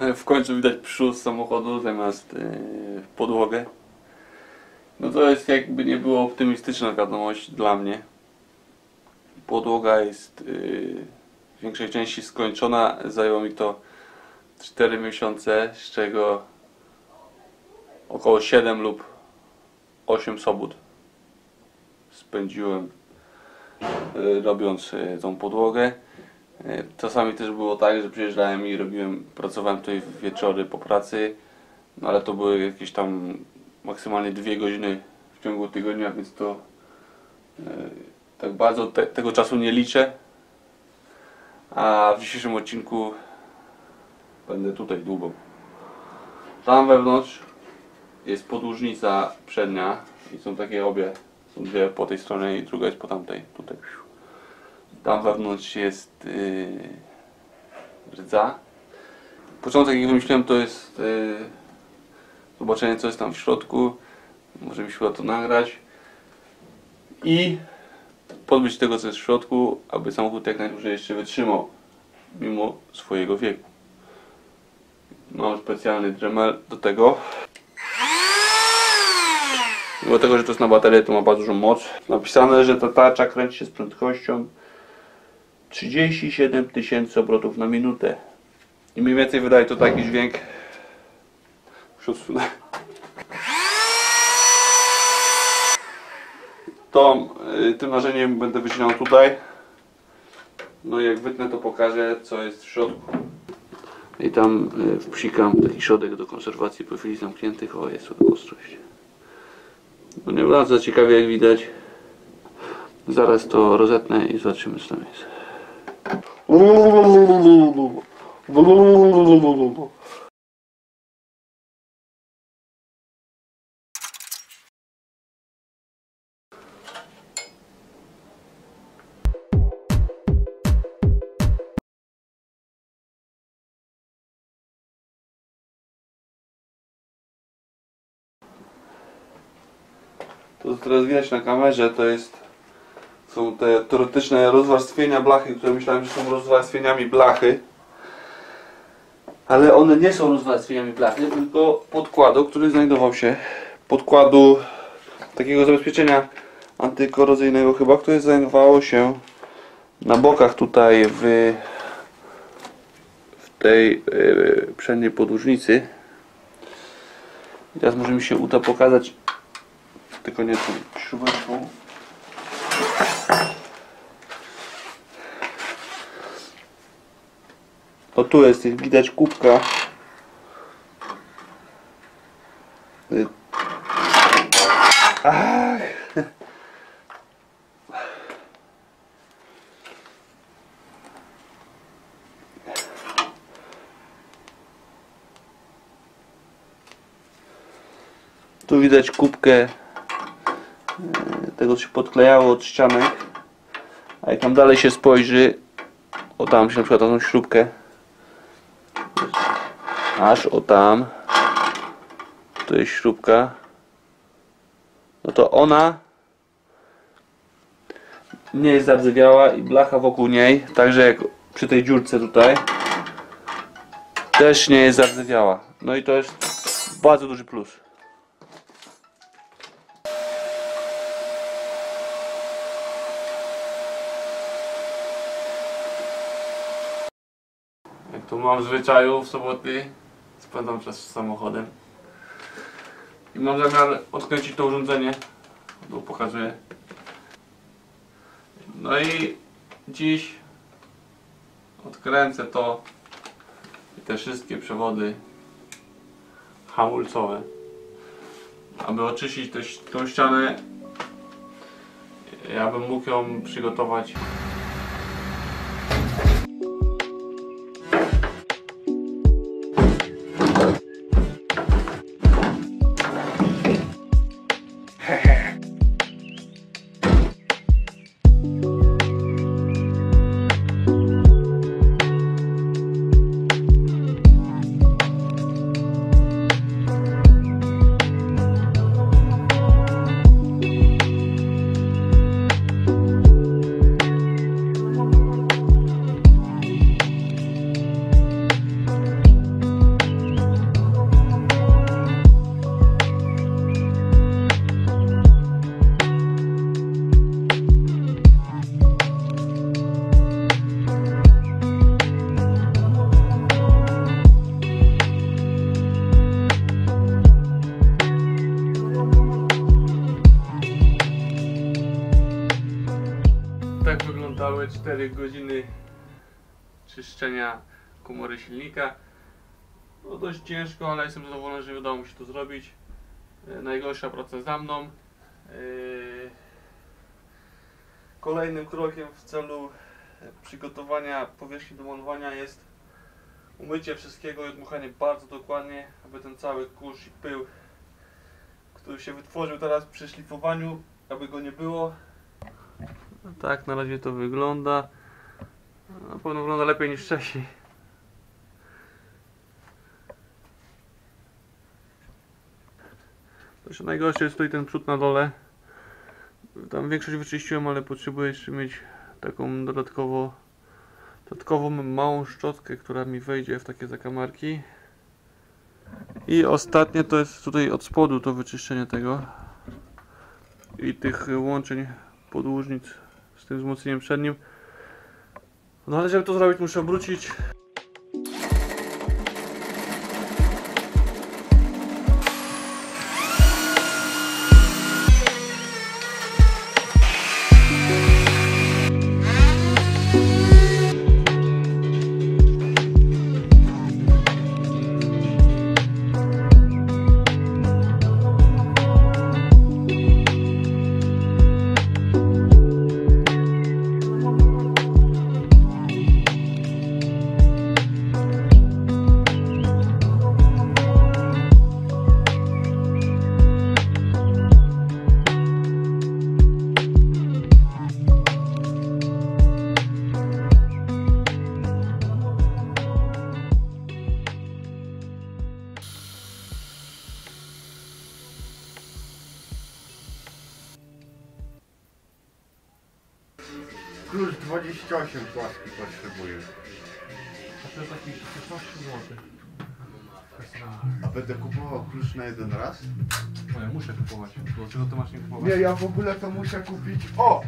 W końcu widać przód samochodu zamiast yy, podłogę. No to jest jakby nie było optymistyczna wiadomość dla mnie. Podłoga jest yy, w większej części skończona. Zajęło mi to 4 miesiące, z czego około 7 lub 8 sobot spędziłem yy, robiąc yy, tą podłogę. Yy, Czasami też było tak, że przyjeżdżałem i robiłem, pracowałem tutaj wieczory po pracy, no ale to były jakieś tam maksymalnie dwie godziny w ciągu tygodnia, więc to yy, tak bardzo te, tego czasu nie liczę. A w dzisiejszym odcinku będę tutaj dłubał. Tam wewnątrz jest podłużnica przednia i są takie obie. Są dwie po tej stronie i druga jest po tamtej. Tutaj. Tam wewnątrz jest yy, rdza. Początek jak wymyśliłem to jest yy, zobaczenie co jest tam w środku. Może mi się uda to nagrać. I pozbyć tego co jest w środku, aby samochód jak najdłużej jeszcze wytrzymał. Mimo swojego wieku. Mam specjalny dremel do tego. Mimo tego, że to jest na baterię, to ma bardzo dużą moc. Napisane, że ta tarcza kręci się z prędkością 37 tysięcy obrotów na minutę. I mniej więcej wydaje to taki dźwięk. To y, tym narzędziem będę wycinał tutaj. No i jak wytnę to pokażę co jest w środku. I tam y, wpsikam taki środek do konserwacji profili zamkniętych. O, jest ostrość. No nie bardzo ciekawie jak widać. Zaraz to rozetnę i zobaczymy co tam jest. To co teraz widać na kamerze to jest są te teoretyczne rozwarstwienia blachy, które myślałem, że są rozwarstwieniami blachy. Ale one nie są rozwarstwieniami blachy, tylko podkładu, który znajdował się podkładu takiego zabezpieczenia antykorozyjnego chyba, które znajdowało się na bokach tutaj w, w tej yy, przedniej podłużnicy. I teraz może mi się uda pokazać tylko nie tą śrubeczką. O tu jest, widać kubka. Y- Ach. Tu widać kubkę e, tego co się podklejało od ścianek. A jak tam dalej się spojrzy, o tam się na przykład tą śrubkę aż o tam. To jest śrubka. No to ona nie jest zardzewiała i blacha wokół niej także jak przy tej dziurce tutaj też nie jest zardzewiała no i to jest bardzo duży plus. Tu mam w zwyczaju w soboty, spędzam czas samochodem. I mam zamiar odkręcić to urządzenie. Tu pokazuję. No i dziś odkręcę to i te wszystkie przewody hamulcowe. Aby oczyścić tą ścianę, ja bym mógł ją przygotować Niecałe 4 godziny czyszczenia komory silnika. No dość ciężko, ale jestem zadowolony, że udało mi się to zrobić. E, Najgorsza praca za mną. E, Kolejnym krokiem w celu e, przygotowania powierzchni do malowania jest umycie wszystkiego i odmuchanie bardzo dokładnie, aby ten cały kurz i pył, który się wytworzył teraz przy szlifowaniu, aby go nie było. Tak, na razie to wygląda. Na pewno wygląda lepiej niż wcześniej. Jeszcze najgorsze jest tutaj ten przód na dole. Tam większość wyczyściłem, ale potrzebuję jeszcze mieć taką dodatkowo dodatkową małą szczotkę, która mi wejdzie w takie zakamarki. I ostatnie to jest tutaj od spodu to wyczyszczenie tego i tych łączeń podłużnic z tym wzmocnieniem przednim. No ale żeby to zrobić muszę obrócić Klucz 28 płaski potrzebuję. A to jest taki 16 zł. A będę kupował klucz na jeden raz? No ja muszę kupować. Dlaczego to masz nie kupować? Nie, ja w ogóle to muszę kupić. O!